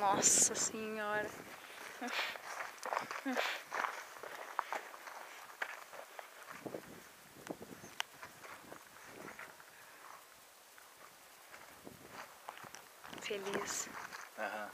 Nossa senhora. Feliz. Aham.